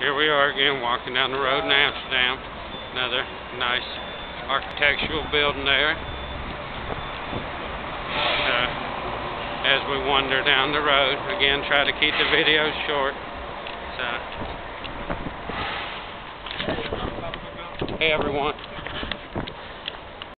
Here we are again walking down the road in Amsterdam. Another nice architectural building there. Uh, as we wander down the road, again try to keep the videos short. So, hey everyone.